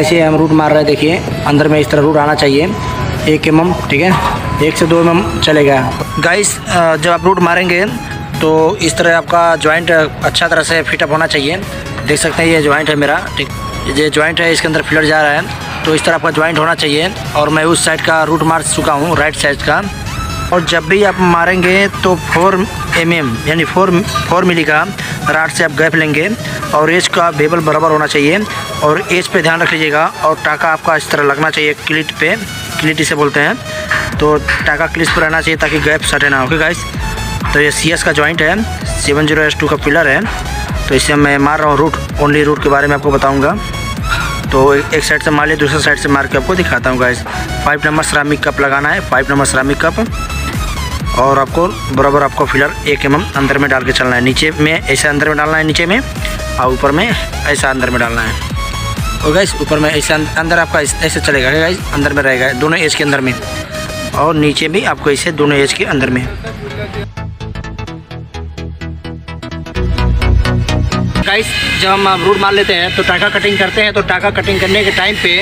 ऐसे हम रूट मार रहे हैं, देखिए, अंदर में इस तरह रूट आना चाहिए। एक एम ठीक है? एक से दो एम चलेगा। गाइस जब आप रूट मारेंगे तो इस तरह आपका जॉइंट अच्छा तरह से फिटअप होना चाहिए। देख सकते हैं, ये जॉइंट है मेरा, ठीक? ये जॉइंट है, इसके अंदर फिलर जा रहा है। तो इस तरह आपका जॉइंट होना चाहिए, और मैं उस साइड का रूट मार चुका हूँ राइट साइड का। और जब भी आप मारेंगे तो फोर एम एम यानी फोर फोर मिली का राड से आप गैप लेंगे और एज का बेबल बराबर होना चाहिए और एज पे ध्यान रख लीजिएगा और टाका आपका इस तरह लगना चाहिए क्लिट पे, क्लिट इसे बोलते हैं। तो टाका क्लिट पर रहना चाहिए ताकि गैप सटे ना। ओके गाइस तो ये सीएस का जॉइंट है सेवन ज़ीरो एस टू का पिलर है। तो इसे मैं मार रहा हूँ रूट ओनली रूट के बारे में आपको बताऊँगा। तो एक साइड से मार लिया, दूसरे साइड से मार के आपको दिखाता हूँ guys five number ceramic cup लगाना है फाइव नंबर सरामिक कप और आपको बराबर आपको फिलर एक एम अंदर में डाल के चलना है। नीचे में ऐसे अंदर में डालना है, नीचे में, और ऊपर में ऐसा अंदर में डालना है। और गैस ऊपर में ऐसे अंदर आपका ऐसे चलेगा गैस अंदर में रहेगा, दोनों एज के अंदर में। और नीचे भी आपको ऐसे दोनों एज के अंदर में। गाइस जब हम रूट मार लेते हैं तो टाका कटिंग करते हैं तो टाका कटिंग करने के टाइम पे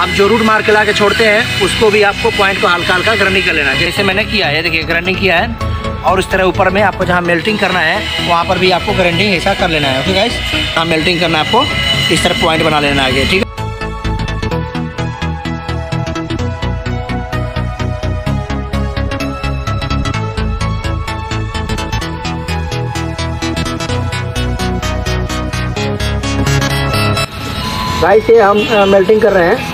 आप जो रूट मार के ला के छोड़ते हैं, उसको भी आपको पॉइंट को हल्का हल्का ग्रैंडिंग कर लेना है। जैसे मैंने किया है, देखिए ग्रैंडिंग किया है, और इस तरह ऊपर में आपको जहाँ मेल्टिंग करना है, वहाँ पर भी आपको ग्रैंडिंग ऐसा कर लेना है। ओके गाइस हाँ मेल्टिंग करना है आपको, इस तरह पॉइंट बना लेना है ठीक है? गाइस से हम मेल्टिंग कर रहे हैं।